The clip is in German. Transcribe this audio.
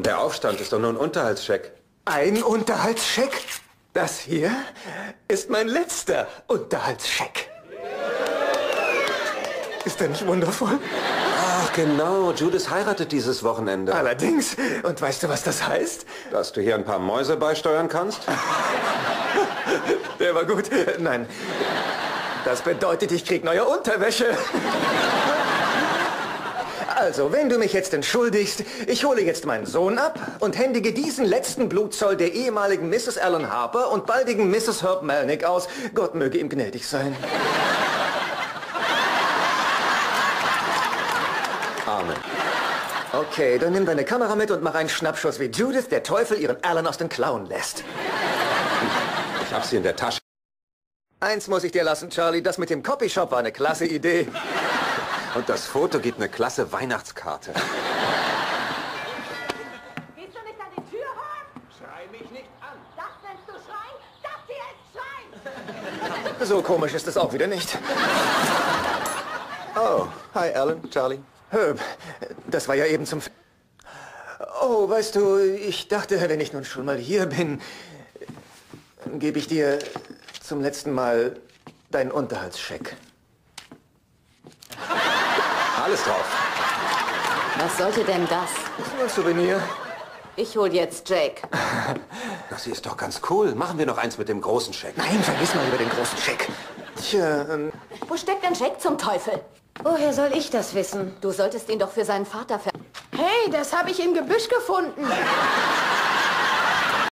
komm, der Aufstand ist doch nur ein Unterhaltscheck. Ein Unterhaltscheck? Das hier ist mein letzter Unterhaltscheck. Ist der nicht wundervoll? Ach genau, Judith heiratet dieses Wochenende. Allerdings. Und weißt du, was das heißt? Dass du hier ein paar Mäuse beisteuern kannst? Der war gut. Nein. Das bedeutet, ich krieg neue Unterwäsche. Also, wenn du mich jetzt entschuldigst, ich hole jetzt meinen Sohn ab und händige diesen letzten Blutzoll der ehemaligen Mrs. Alan Harper und baldigen Mrs. Herb Melnick aus. Gott möge ihm gnädig sein. Amen. Okay, dann nimm deine Kamera mit und mach einen Schnappschuss, wie Judith der Teufel ihren Alan aus den Klauen lässt. Ich hab sie in der Tasche. Eins muss ich dir lassen, Charlie, das mit dem Copyshop war eine klasse Idee. Und das Foto gibt eine klasse Weihnachtskarte. Gehst du nicht an die Tür ran? Schrei mich nicht an. Das nennst du schreien? Das hier ist schreien! So komisch ist es auch wieder nicht. Oh, hi Alan, Charlie. Herb, das war ja eben zum... F oh, weißt du, ich dachte, wenn ich nun schon mal hier bin, gebe ich dir zum letzten Mal deinen Unterhaltscheck. Alles drauf. Was sollte denn das? Nur ein Souvenir. Ich hol jetzt Jake. Das hier ist doch ganz cool. Machen wir noch eins mit dem großen Scheck. Nein, vergiss mal über den großen Scheck. Tja, ähm, Wo steckt denn Jake zum Teufel? Woher soll ich das wissen? Du solltest ihn doch für seinen Vater ver... Hey, das habe ich im Gebüsch gefunden.